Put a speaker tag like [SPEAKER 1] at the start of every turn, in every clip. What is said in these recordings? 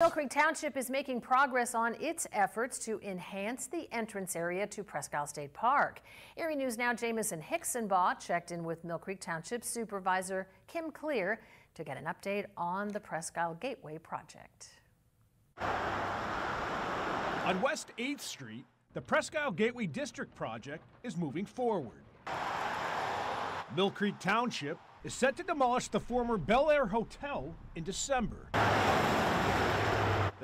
[SPEAKER 1] Millcreek Township is making progress on its efforts to enhance the entrance area to Presque Isle State Park. Erie News Now Jamison Hixenbaugh checked in with Millcreek Township Supervisor Kim Clear to get an update on the Presque Isle Gateway project.
[SPEAKER 2] On West 8th Street, the Presque Isle Gateway District project is moving forward. Millcreek Township is set to demolish the former Bel-Aire Hotel in December.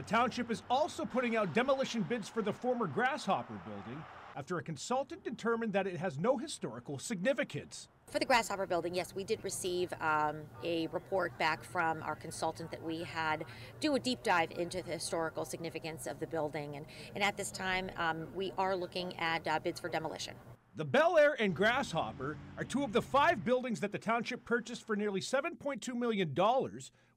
[SPEAKER 2] The township is also putting out demolition bids for the former Grasshopper building after a consultant determined that it has no historical significance.
[SPEAKER 3] For the Grasshopper building, yes, we did receive um, a report back from our consultant that we had do a deep dive into the historical significance of the building. And, and at this time, um, we are looking at uh, bids for demolition.
[SPEAKER 2] The Bel-Aire and Grasshopper are two of the five buildings that the township purchased for nearly $7.2 million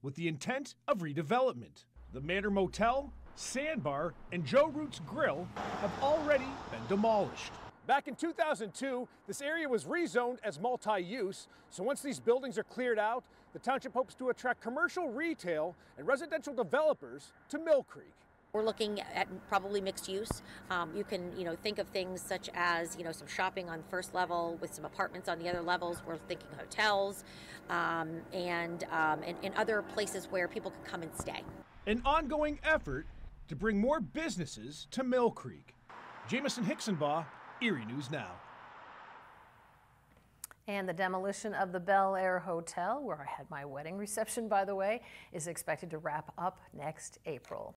[SPEAKER 2] with the intent of redevelopment. The Manor Motel, Sandbar, and Joe Root's Grill have already been demolished. Back in 2002, this area was rezoned as multi-use, so once these buildings are cleared out, the township hopes to attract commercial retail and residential developers to Millcreek.
[SPEAKER 3] We're looking at probably mixed use. Um, you can, you know, think of things such as, you know, some shopping on the first level with some apartments on the other levels. We're thinking hotels um, and, um, and, and other places where people can come and stay
[SPEAKER 2] an ongoing effort to bring more businesses to Millcreek. Jamison Hixenbaugh, Erie News Now.
[SPEAKER 1] And the demolition of the Bel-Aire Hotel, where I had my wedding reception, by the way, is expected to wrap up next April.